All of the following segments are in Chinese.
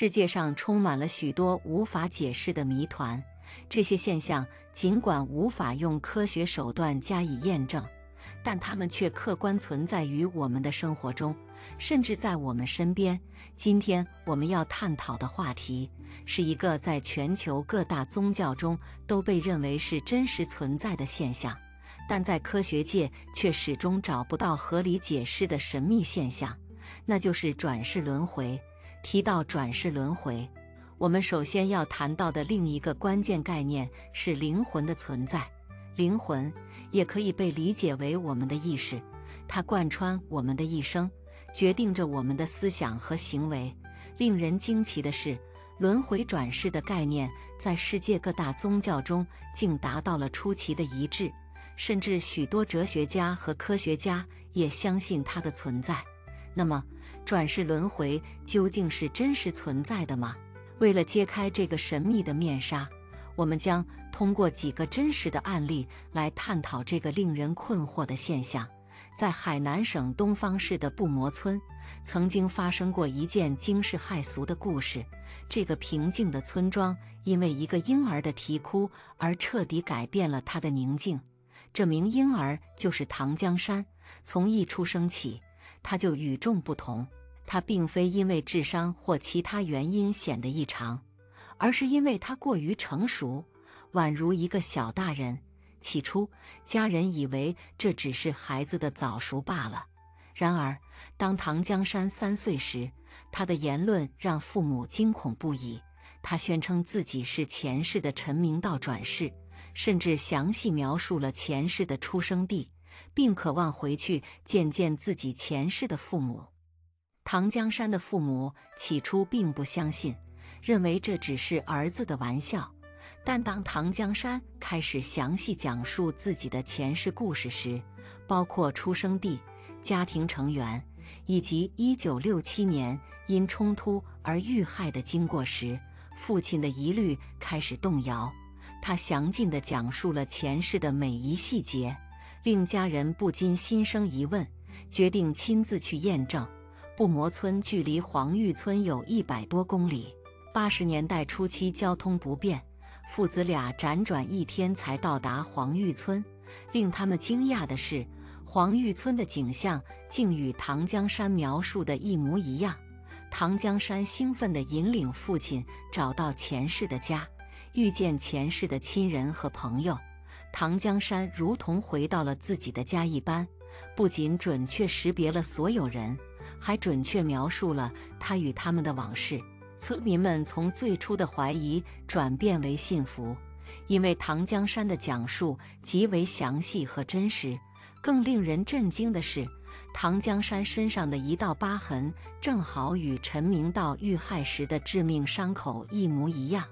世界上充满了许多无法解释的谜团，这些现象尽管无法用科学手段加以验证，但它们却客观存在于我们的生活中，甚至在我们身边。今天我们要探讨的话题是一个在全球各大宗教中都被认为是真实存在的现象，但在科学界却始终找不到合理解释的神秘现象，那就是转世轮回。提到转世轮回，我们首先要谈到的另一个关键概念是灵魂的存在。灵魂也可以被理解为我们的意识，它贯穿我们的一生，决定着我们的思想和行为。令人惊奇的是，轮回转世的概念在世界各大宗教中竟达到了出奇的一致，甚至许多哲学家和科学家也相信它的存在。那么，转世轮回究竟是真实存在的吗？为了揭开这个神秘的面纱，我们将通过几个真实的案例来探讨这个令人困惑的现象。在海南省东方市的布摩村，曾经发生过一件惊世骇俗的故事。这个平静的村庄因为一个婴儿的啼哭而彻底改变了它的宁静。这名婴儿就是唐江山。从一出生起，他就与众不同，他并非因为智商或其他原因显得异常，而是因为他过于成熟，宛如一个小大人。起初，家人以为这只是孩子的早熟罢了。然而，当唐江山三岁时，他的言论让父母惊恐不已。他宣称自己是前世的陈明道转世，甚至详细描述了前世的出生地。并渴望回去见见自己前世的父母。唐江山的父母起初并不相信，认为这只是儿子的玩笑。但当唐江山开始详细讲述自己的前世故事时，包括出生地、家庭成员以及1967年因冲突而遇害的经过时，父亲的疑虑开始动摇。他详尽地讲述了前世的每一细节。令家人不禁心生疑问，决定亲自去验证。布摩村距离黄玉村有一百多公里。八十年代初期，交通不便，父子俩辗转一天才到达黄玉村。令他们惊讶的是，黄玉村的景象竟与唐江山描述的一模一样。唐江山兴奋地引领父亲找到前世的家，遇见前世的亲人和朋友。唐江山如同回到了自己的家一般，不仅准确识别了所有人，还准确描述了他与他们的往事。村民们从最初的怀疑转变为信服，因为唐江山的讲述极为详细和真实。更令人震惊的是，唐江山身上的一道疤痕正好与陈明道遇害时的致命伤口一模一样。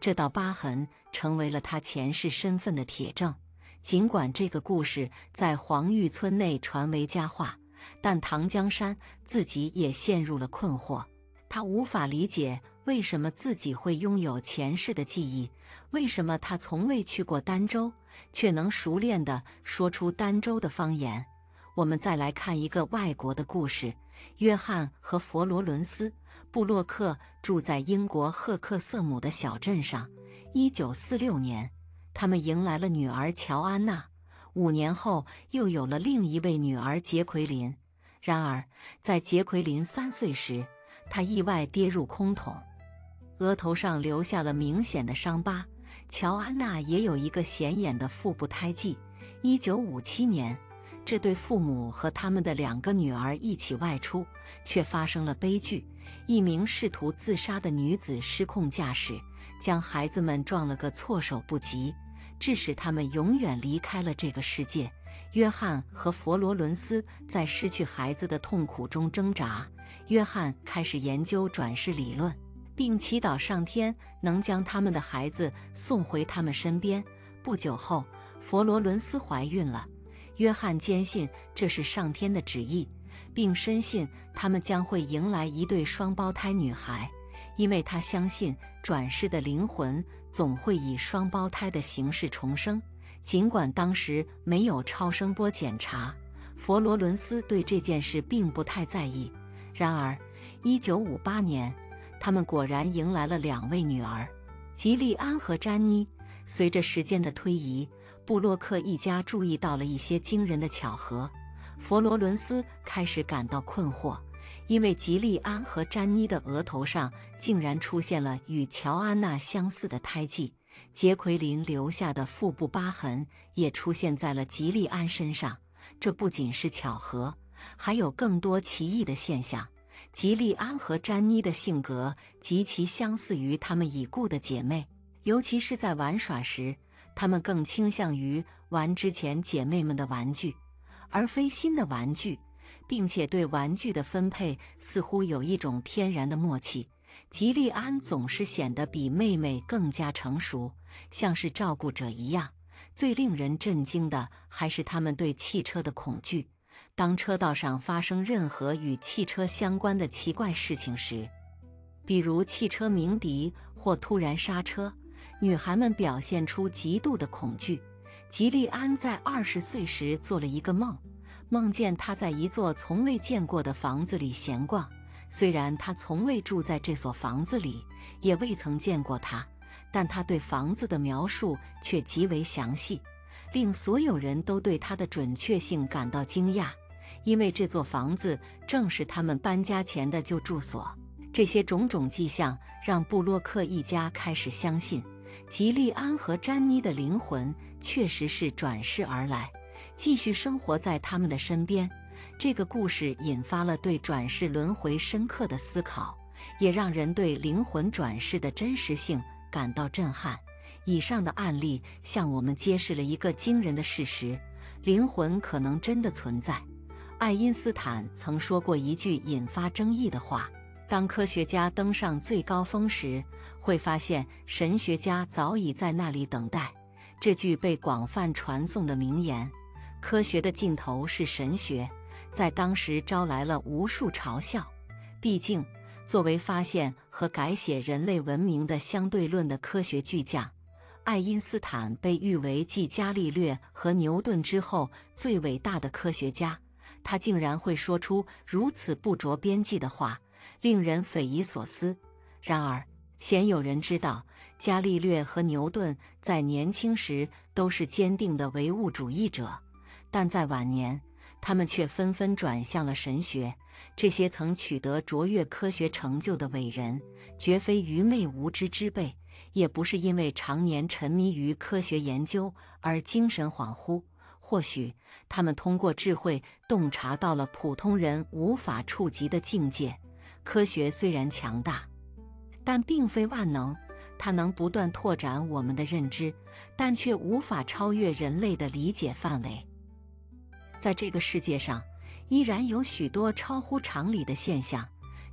这道疤痕成为了他前世身份的铁证。尽管这个故事在黄玉村内传为佳话，但唐江山自己也陷入了困惑。他无法理解为什么自己会拥有前世的记忆，为什么他从未去过儋州，却能熟练地说出儋州的方言。我们再来看一个外国的故事：约翰和佛罗伦斯·布洛克住在英国赫克瑟姆的小镇上。一九四六年，他们迎来了女儿乔安娜。五年后，又有了另一位女儿杰奎琳。然而，在杰奎琳三岁时，她意外跌入空桶，额头上留下了明显的伤疤。乔安娜也有一个显眼的腹部胎记。一九五七年。这对父母和他们的两个女儿一起外出，却发生了悲剧。一名试图自杀的女子失控驾驶，将孩子们撞了个措手不及，致使他们永远离开了这个世界。约翰和佛罗伦斯在失去孩子的痛苦中挣扎。约翰开始研究转世理论，并祈祷上天能将他们的孩子送回他们身边。不久后，佛罗伦斯怀孕了。约翰坚信这是上天的旨意，并深信他们将会迎来一对双胞胎女孩，因为他相信转世的灵魂总会以双胞胎的形式重生。尽管当时没有超声波检查，佛罗伦斯对这件事并不太在意。然而，一九五八年，他们果然迎来了两位女儿，吉利安和詹妮。随着时间的推移，布洛克一家注意到了一些惊人的巧合。佛罗伦斯开始感到困惑，因为吉利安和詹妮的额头上竟然出现了与乔安娜相似的胎记，杰奎琳留下的腹部疤痕也出现在了吉利安身上。这不仅是巧合，还有更多奇异的现象。吉利安和詹妮的性格极其相似于她们已故的姐妹，尤其是在玩耍时，他们更倾向于玩之前姐妹们的玩具。而非新的玩具，并且对玩具的分配似乎有一种天然的默契。吉利安总是显得比妹妹更加成熟，像是照顾者一样。最令人震惊的还是他们对汽车的恐惧。当车道上发生任何与汽车相关的奇怪事情时，比如汽车鸣笛或突然刹车，女孩们表现出极度的恐惧。吉利安在二十岁时做了一个梦，梦见他在一座从未见过的房子里闲逛。虽然他从未住在这所房子里，也未曾见过他，但他对房子的描述却极为详细，令所有人都对他的准确性感到惊讶。因为这座房子正是他们搬家前的旧住所。这些种种迹象让布洛克一家开始相信。吉利安和詹妮的灵魂确实是转世而来，继续生活在他们的身边。这个故事引发了对转世轮回深刻的思考，也让人对灵魂转世的真实性感到震撼。以上的案例向我们揭示了一个惊人的事实：灵魂可能真的存在。爱因斯坦曾说过一句引发争议的话。当科学家登上最高峰时，会发现神学家早已在那里等待。这句被广泛传颂的名言：“科学的尽头是神学”，在当时招来了无数嘲笑。毕竟，作为发现和改写人类文明的相对论的科学巨匠，爱因斯坦被誉为继伽利略和牛顿之后最伟大的科学家。他竟然会说出如此不着边际的话。令人匪夷所思。然而，鲜有人知道，伽利略和牛顿在年轻时都是坚定的唯物主义者，但在晚年，他们却纷纷转向了神学。这些曾取得卓越科学成就的伟人，绝非愚昧无知之辈，也不是因为常年沉迷于科学研究而精神恍惚。或许，他们通过智慧洞察到了普通人无法触及的境界。科学虽然强大，但并非万能。它能不断拓展我们的认知，但却无法超越人类的理解范围。在这个世界上，依然有许多超乎常理的现象，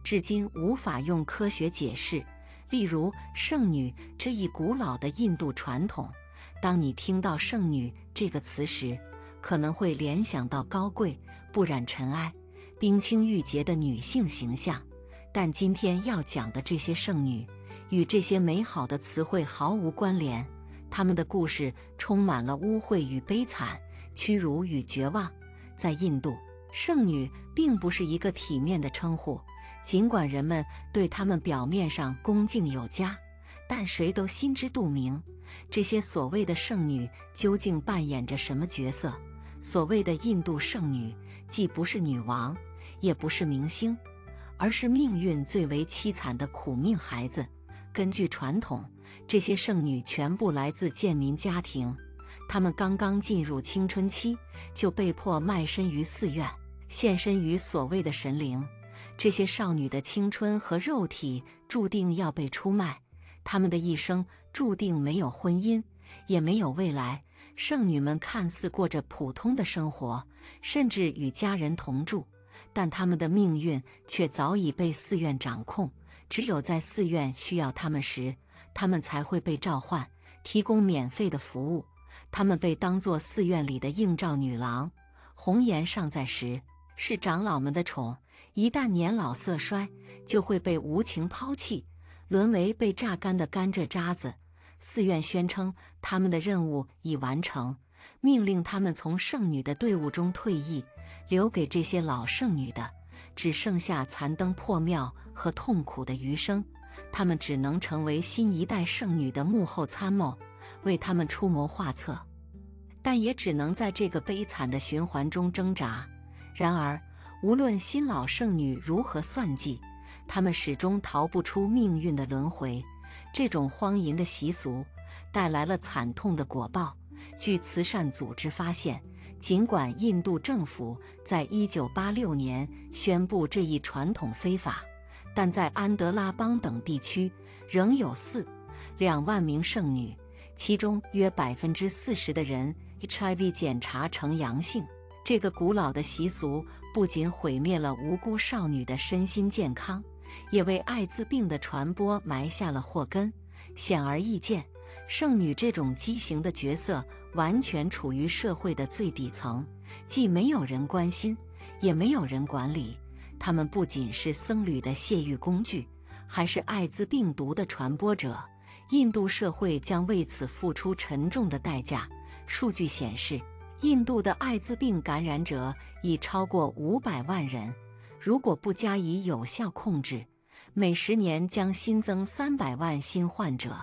至今无法用科学解释。例如，圣女这一古老的印度传统。当你听到“圣女”这个词时，可能会联想到高贵、不染尘埃、冰清玉洁的女性形象。但今天要讲的这些圣女，与这些美好的词汇毫无关联。她们的故事充满了污秽与悲惨、屈辱与绝望。在印度，圣女并不是一个体面的称呼，尽管人们对她们表面上恭敬有加，但谁都心知肚明，这些所谓的圣女究竟扮演着什么角色。所谓的印度圣女，既不是女王，也不是明星。而是命运最为凄惨的苦命孩子。根据传统，这些圣女全部来自贱民家庭，她们刚刚进入青春期，就被迫卖身于寺院，献身于所谓的神灵。这些少女的青春和肉体注定要被出卖，她们的一生注定没有婚姻，也没有未来。圣女们看似过着普通的生活，甚至与家人同住。但他们的命运却早已被寺院掌控。只有在寺院需要他们时，他们才会被召唤，提供免费的服务。他们被当作寺院里的应召女郎。红颜尚在时，是长老们的宠；一旦年老色衰，就会被无情抛弃，沦为被榨干的甘蔗渣子。寺院宣称他们的任务已完成，命令他们从圣女的队伍中退役。留给这些老圣女的，只剩下残灯破庙和痛苦的余生。他们只能成为新一代圣女的幕后参谋，为他们出谋划策，但也只能在这个悲惨的循环中挣扎。然而，无论新老圣女如何算计，他们始终逃不出命运的轮回。这种荒淫的习俗带来了惨痛的果报。据慈善组织发现，尽管印度政府在1986年宣布这一传统非法，但在安德拉邦等地区仍有四两万名剩女，其中约百分之四十的人 HIV 检查呈阳性。这个古老的习俗不仅毁灭了无辜少女的身心健康，也为艾滋病的传播埋下了祸根。显而易见，圣女这种畸形的角色完全处于社会的最底层，既没有人关心，也没有人管理。他们不仅是僧侣的泄欲工具，还是艾滋病毒的传播者。印度社会将为此付出沉重的代价。数据显示。印度的艾滋病感染者已超过五百万人，如果不加以有效控制，每十年将新增三百万新患者。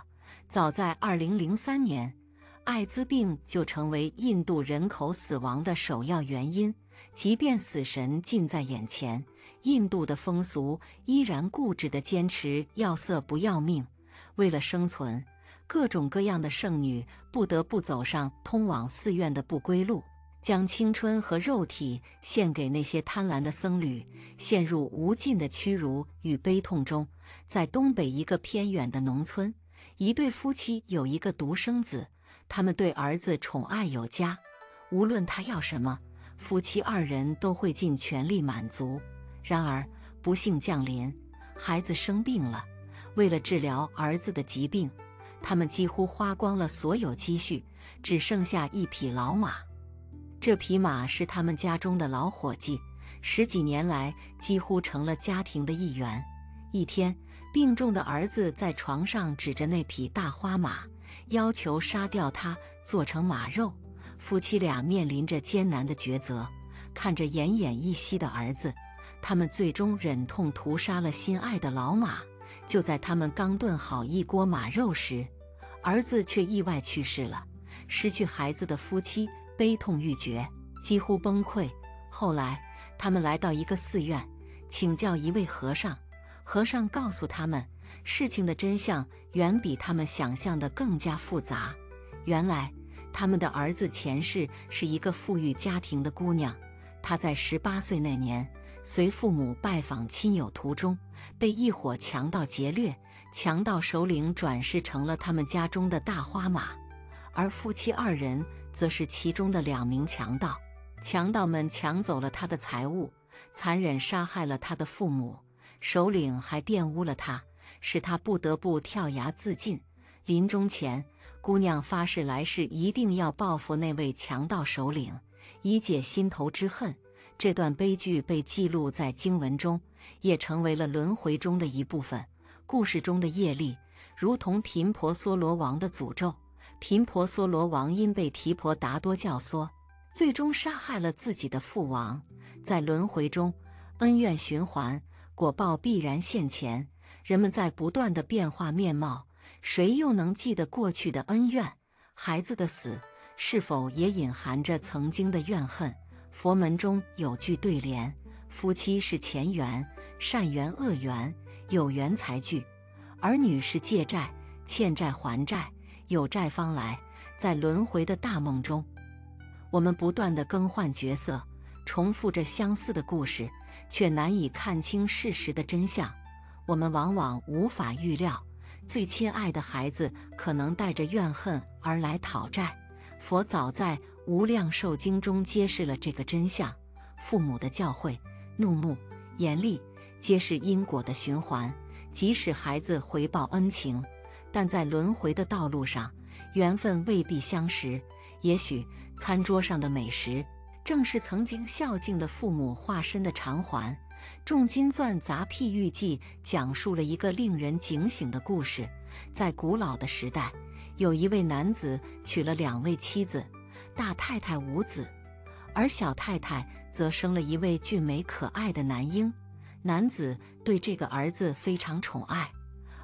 早在二零零三年，艾滋病就成为印度人口死亡的首要原因。即便死神近在眼前，印度的风俗依然固执地坚持要色不要命。为了生存。各种各样的圣女不得不走上通往寺院的不归路，将青春和肉体献给那些贪婪的僧侣，陷入无尽的屈辱与悲痛中。在东北一个偏远的农村，一对夫妻有一个独生子，他们对儿子宠爱有加，无论他要什么，夫妻二人都会尽全力满足。然而，不幸降临，孩子生病了，为了治疗儿子的疾病。他们几乎花光了所有积蓄，只剩下一匹老马。这匹马是他们家中的老伙计，十几年来几乎成了家庭的一员。一天，病重的儿子在床上指着那匹大花马，要求杀掉它做成马肉。夫妻俩面临着艰难的抉择，看着奄奄一息的儿子，他们最终忍痛屠杀了心爱的老马。就在他们刚炖好一锅马肉时，儿子却意外去世了。失去孩子的夫妻悲痛欲绝，几乎崩溃。后来，他们来到一个寺院，请教一位和尚。和尚告诉他们，事情的真相远比他们想象的更加复杂。原来，他们的儿子前世是一个富裕家庭的姑娘，她在十八岁那年。随父母拜访亲友途中，被一伙强盗劫掠，强盗首领转世成了他们家中的大花马，而夫妻二人则是其中的两名强盗。强盗们抢走了他的财物，残忍杀害了他的父母，首领还玷污了他，使他不得不跳崖自尽。临终前，姑娘发誓来世一定要报复那位强盗首领，以解心头之恨。这段悲剧被记录在经文中，也成为了轮回中的一部分。故事中的业力，如同频婆娑罗王的诅咒。频婆娑罗王因被提婆达多教唆，最终杀害了自己的父王。在轮回中，恩怨循环，果报必然现前。人们在不断的变化面貌，谁又能记得过去的恩怨？孩子的死，是否也隐含着曾经的怨恨？佛门中有句对联：“夫妻是前缘，善缘恶缘，有缘才聚；儿女是借债，欠债还债，有债方来。”在轮回的大梦中，我们不断的更换角色，重复着相似的故事，却难以看清事实的真相。我们往往无法预料，最亲爱的孩子可能带着怨恨而来讨债。佛早在。《无量寿经》中揭示了这个真相：父母的教诲、怒目、严厉，皆是因果的循环。即使孩子回报恩情，但在轮回的道路上，缘分未必相识。也许餐桌上的美食，正是曾经孝敬的父母化身的偿还。重金钻杂譬喻记讲述了一个令人警醒的故事：在古老的时代，有一位男子娶了两位妻子。大太太无子，而小太太则生了一位俊美可爱的男婴。男子对这个儿子非常宠爱，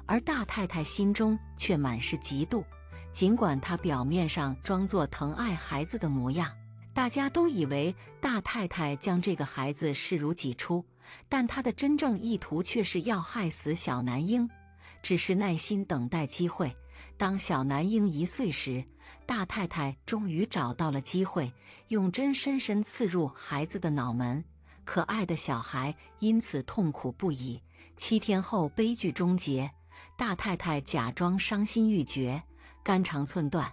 而大太太心中却满是嫉妒。尽管她表面上装作疼爱孩子的模样，大家都以为大太太将这个孩子视如己出，但她的真正意图却是要害死小男婴。只是耐心等待机会。当小男婴一岁时，大太太终于找到了机会，用针深深刺入孩子的脑门。可爱的小孩因此痛苦不已。七天后，悲剧终结。大太太假装伤心欲绝，肝肠寸断。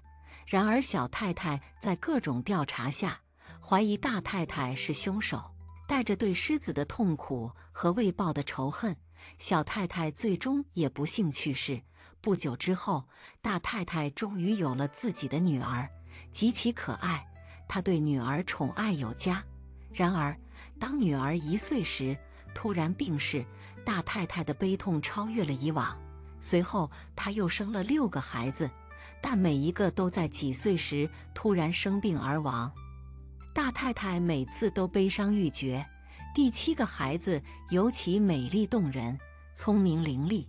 然而，小太太在各种调查下，怀疑大太太是凶手。带着对狮子的痛苦和未报的仇恨，小太太最终也不幸去世。不久之后，大太太终于有了自己的女儿，极其可爱。她对女儿宠爱有加。然而，当女儿一岁时，突然病逝，大太太的悲痛超越了以往。随后，她又生了六个孩子，但每一个都在几岁时突然生病而亡。大太太每次都悲伤欲绝。第七个孩子尤其美丽动人，聪明伶俐。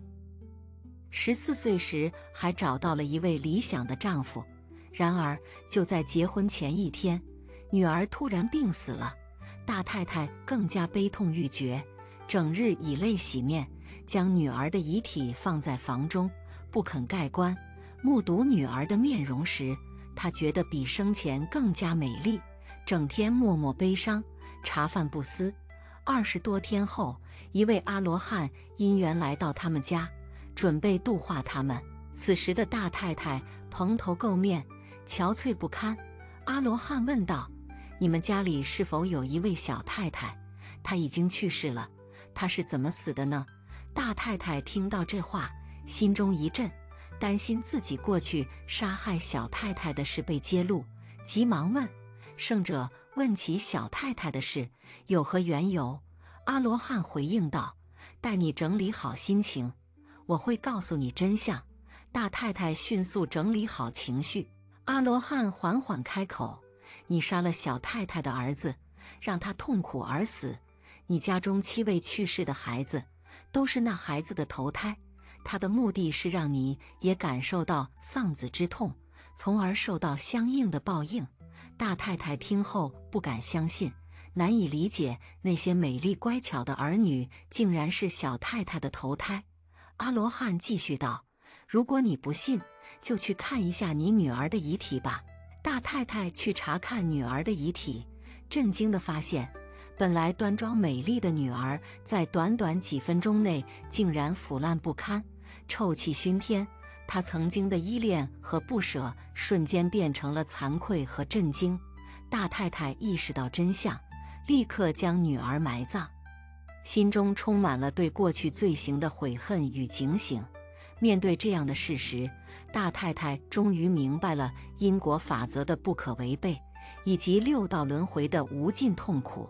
十四岁时，还找到了一位理想的丈夫。然而，就在结婚前一天，女儿突然病死了。大太太更加悲痛欲绝，整日以泪洗面，将女儿的遗体放在房中，不肯盖棺。目睹女儿的面容时，他觉得比生前更加美丽，整天默默悲伤，茶饭不思。二十多天后，一位阿罗汉因缘来到他们家，准备度化他们。此时的大太太蓬头垢面，憔悴不堪。阿罗汉问道。你们家里是否有一位小太太？她已经去世了，她是怎么死的呢？大太太听到这话，心中一震，担心自己过去杀害小太太的事被揭露，急忙问：“圣者，问起小太太的事有何缘由？”阿罗汉回应道：“待你整理好心情，我会告诉你真相。”大太太迅速整理好情绪，阿罗汉缓缓开口。你杀了小太太的儿子，让他痛苦而死。你家中七位去世的孩子，都是那孩子的投胎。他的目的是让你也感受到丧子之痛，从而受到相应的报应。大太太听后不敢相信，难以理解那些美丽乖巧的儿女竟然是小太太的投胎。阿罗汉继续道：“如果你不信，就去看一下你女儿的遗体吧。”大太太去查看女儿的遗体，震惊地发现，本来端庄美丽的女儿，在短短几分钟内竟然腐烂不堪，臭气熏天。她曾经的依恋和不舍，瞬间变成了惭愧和震惊。大太太意识到真相，立刻将女儿埋葬，心中充满了对过去罪行的悔恨与警醒。面对这样的事实，大太太终于明白了因果法则的不可违背，以及六道轮回的无尽痛苦。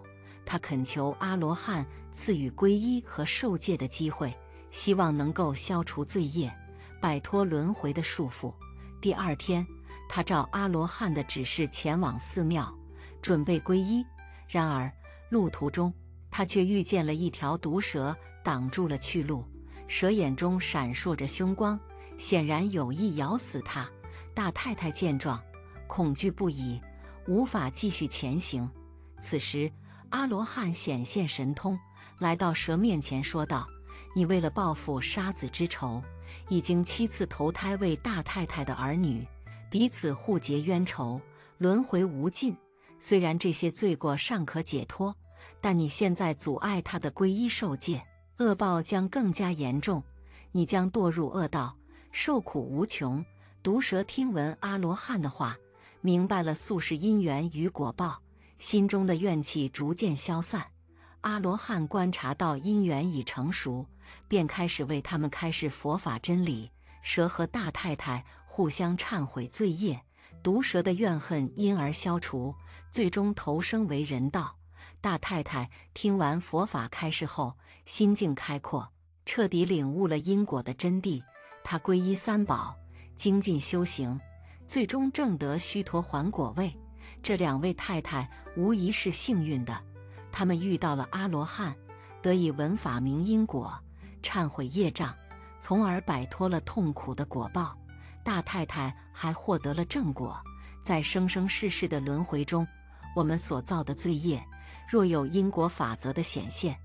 他恳求阿罗汉赐予皈依和受戒的机会，希望能够消除罪业，摆脱轮回的束缚。第二天，他照阿罗汉的指示前往寺庙，准备皈依。然而，路途中他却遇见了一条毒蛇，挡住了去路。蛇眼中闪烁着凶光，显然有意咬死他。大太太见状，恐惧不已，无法继续前行。此时，阿罗汉显现神通，来到蛇面前，说道：“你为了报复杀子之仇，已经七次投胎为大太太的儿女，彼此互结冤仇，轮回无尽。虽然这些罪过尚可解脱，但你现在阻碍他的皈依受戒。”恶报将更加严重，你将堕入恶道，受苦无穷。毒蛇听闻阿罗汉的话，明白了宿世因缘与果报，心中的怨气逐渐消散。阿罗汉观察到因缘已成熟，便开始为他们开示佛法真理。蛇和大太太互相忏悔罪业，毒蛇的怨恨因而消除，最终投生为人道。大太太听完佛法开示后，心境开阔，彻底领悟了因果的真谛。她皈依三宝，精进修行，最终证得须陀洹果位。这两位太太无疑是幸运的，他们遇到了阿罗汉，得以闻法明因果，忏悔业障，从而摆脱了痛苦的果报；大太太还获得了正果。在生生世世的轮回中，我们所造的罪业，若有因果法则的显现，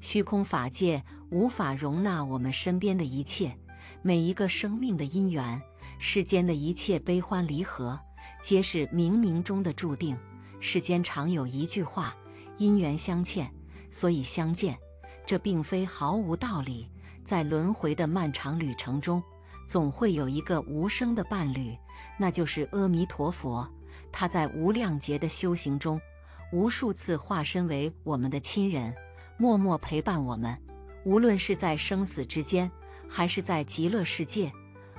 虚空法界无法容纳我们身边的一切，每一个生命的因缘，世间的一切悲欢离合，皆是冥冥中的注定。世间常有一句话：因缘相欠，所以相见。这并非毫无道理。在轮回的漫长旅程中，总会有一个无声的伴侣，那就是阿弥陀佛。他在无量劫的修行中，无数次化身为我们的亲人，默默陪伴我们。无论是在生死之间，还是在极乐世界，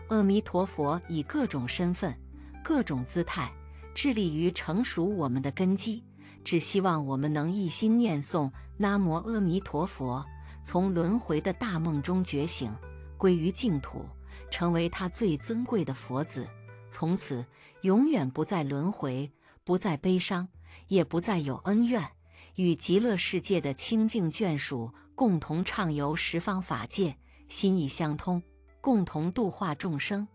阿弥陀佛以各种身份、各种姿态，致力于成熟我们的根基。只希望我们能一心念诵“南无阿弥陀佛”，从轮回的大梦中觉醒，归于净土，成为他最尊贵的佛子。从此，永远不再轮回，不再悲伤，也不再有恩怨，与极乐世界的清净眷属共同畅游十方法界，心意相通，共同度化众生。